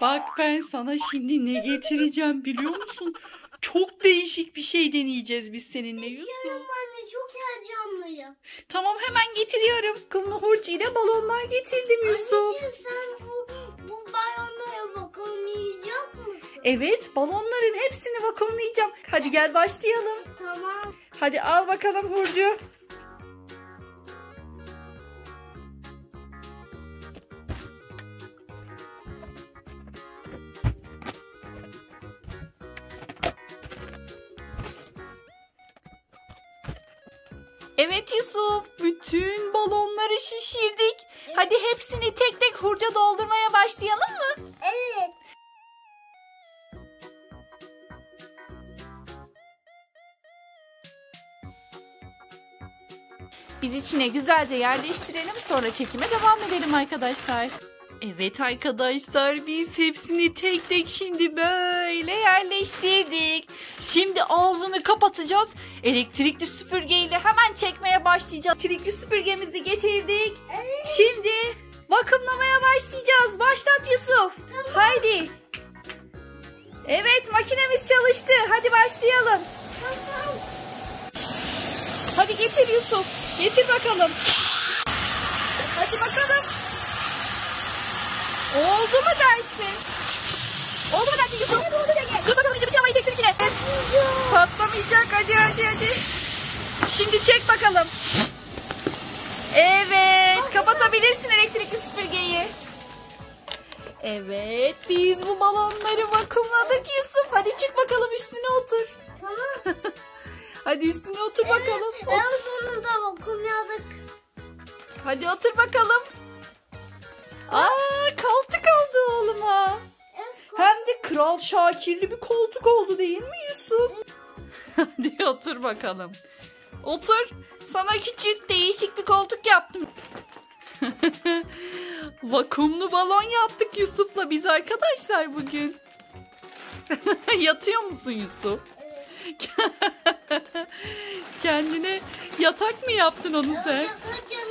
Bak ben sana şimdi ne getireceğim biliyor musun? Çok değişik bir şey deneyeceğiz biz seninle Yusuf. Diyorum anne çok heyecanlıyım. Tamam hemen getiriyorum. Kumlu hurç ile balonlar getirdim Yusuf. Anneciğim sen bu, bu bayonlara vakumlayacak mısın? Evet balonların hepsini vakumlayacağım. Hadi gel başlayalım. Tamam. Hadi al bakalım hurcu. Evet Yusuf, bütün balonları şişirdik. Hadi hepsini tek tek hurca doldurmaya başlayalım mı? Evet. Biz içine güzelce yerleştirelim sonra çekime devam edelim arkadaşlar. Evet arkadaşlar biz hepsini tek tek şimdi böyle yerleştirdik. Şimdi ağzını kapatacağız. Elektrikli süpürgeyle hemen çekmeye başlayacağız. Elektrikli süpürgemizi getirdik. Evet. Şimdi vakumlamaya başlayacağız. Başlat Yusuf. Haydi. Evet makinemiz çalıştı. Hadi başlayalım. Tamam. Hadi getir Yusuf. Getir bakalım. Hadi bakalım. Oldu mu dersin? Oldu mu dersin Yusuf? Dur bakalım bir travmayı çeksin içine. Patlamayacak hadi hadi hadi. Şimdi çek bakalım. Evet kapatabilirsin elektrikli süpürgeyi. Evet biz bu balonları vakumladık Yusuf. Hadi çık bakalım üstüne otur. Tamam. Hadi üstüne otur bakalım. Evet, Otur. En sonunda vakumladık. Hadi otur bakalım. Aa koltuk oldu oğluma. Hem de kral Şakirli bir koltuk oldu değil mi Yusuf? Hadi otur bakalım. Otur. Sana küçük değişik bir koltuk yaptım. Vakumlu balon yaptık Yusuf'la biz arkadaşlar bugün. Yatıyor musun Yusuf? Kendine yatak mı yaptın onu sen? Yatarken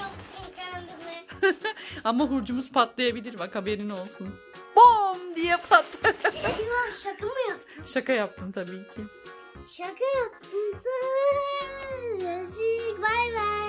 yaptım kendime. Ama hurcumuz patlayabilir bak haberin olsun. Bom diye patlar. Eyvah şaka mı yaptın? Şaka yaptım tabii ki. Şaka yaptın. Bay bay.